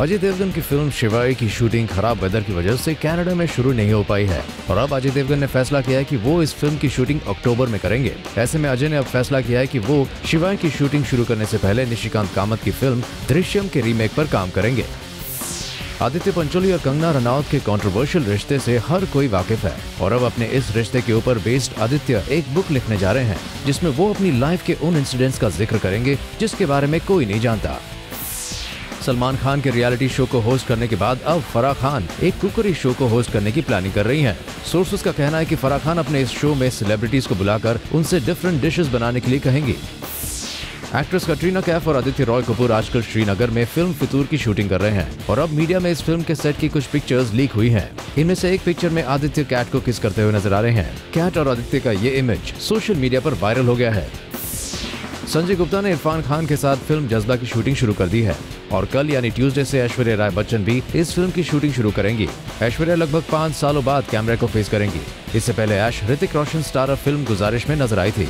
अजय देवगन की फ़िल्म शिवाय की शूटिंग खराब वेदर की वजह से कनाडा में शुरू नहीं हो पाई है। और अब अजय देवगन ने फैसला किया है कि वो इस फ़िल्म की शूटिंग अक्टूबर में करेंगे। ऐसे में अजय ने अब फैसला किया है कि वो शिवाय की शूटिंग शुरू करने से पहले निशिकांत कामत की फ़िल्म दृश्यम के रीमेक पर काम करेंगे। आदित्य पंचोली और कंगना रनौत के कंट्रोवर्शियल रिश्ते से हर कोई वाकिफ है। और अब अपने इस रिश्ते के ऊपर बेस्ड आदित्य एक बुक लिखने जा रहे हैं, जिसमें वो अपनी लाइफ के उन इंसिडेंट्स का ज़िक्र करेंगे, जिसके बारे में कोई नहीं जानता। सलमान खान के रियलिटी शो को होस्ट करने के बाद अब फराह खान एक कुकरी शो को होस्ट करने की प्लानिंग कर रही हैं। सोर्सेज का कहना है कि फराह खान अपने इस शो में सेलिब्रिटीज को बुलाकर उनसे डिफरेंट डिशेज बनाने के लिए कहेंगी एक्ट्रेस कटरीना कैफ और आदित्य रॉय कपूर आजकल श्रीनगर में फ़िल्म फितूर की शूटिंग कर रहे हैं और अब मीडिया में इस फ़िल्म के सेट की कुछ पिक्चर्स लीक हुई हैं। इनमें से एक पिक्चर में आदित्य कैट को किस करते हुए नज़र आ रहे हैं कैट और आदित्य का ये इमेज सोशल मीडिया पर वायरल हो गया है संजय गुप्ता ने इरफान खान के साथ फ़िल्म जज्बा की शूटिंग शुरू कर दी है। और कल यानी ट्यूसडे से ऐश्वर्या राय बच्चन भी इस फ़िल्म की शूटिंग शुरू करेंगी। ऐश्वर्या लगभग पाँच सालों बाद कैमरे को फेस करेंगी। इससे पहले ऐश ऋतिक रोशन स्टार फ़िल्म गुजारिश में नज़र आई थी।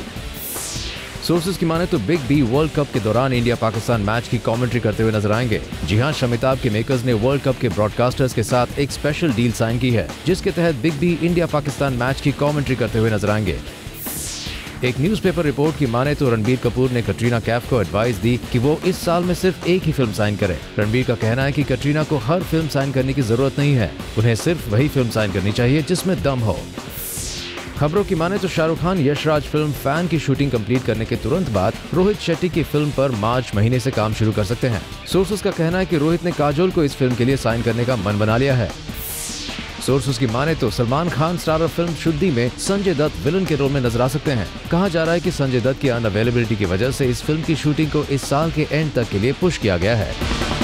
सोर्सेज की माने तो बिग बी वर्ल्ड कप के दौरान इंडिया पाकिस्तान मैच की कमेंट्री करते हुए नज़र आएँगे। जी हाँ शमिताब के मेकर्स ने वर्ल्ड कप के ब्रॉडकास्टर्स के साथ एक स्पेशल डील साइन की है, जिसके तहत Big B India Pakistan match की कमेंट्री करते हुए नज़र आएँगे। एक न्यूज़पेपर रिपोर्ट की माने तो रणबीर कपूर ने कटरीना कैफ को एडवाइस दी कि वो इस साल में सिर्फ़ एक ही फ़िल्म साइन करे। रणबीर का कहना है कि कटरीना को हर फ़िल्म साइन करने की ज़रूरत नहीं है। उन्हें सिर्फ़ वही फ़िल्म साइन करनी चाहिए जिसमें दम हो। खबरों की माने तो शाहरुख खान यशराज फ़िल्म फ़ैन की शूटिंग कंप्लीट करने के तुरंत बाद रोहित शेट्टी की फ़िल्म पर मार्च महीने से काम शुरू कर सकते हैं। सोर्सेज का कहना है कि रोहित ने काजोल को इस फ़िल्म के लिए साइन करने का मन बना लिया है। सोर्सेज की माने तो सलमान खान स्टारर फ़िल्म शुद्धि में संजय दत्त विलन के रोल में नज़र आ सकते हैं। कहा जा रहा है कि संजय दत्त की अन अवेलेबिलिटी की वजह से इस फ़िल्म की शूटिंग को इस साल के एंड तक के लिए पुश किया गया है।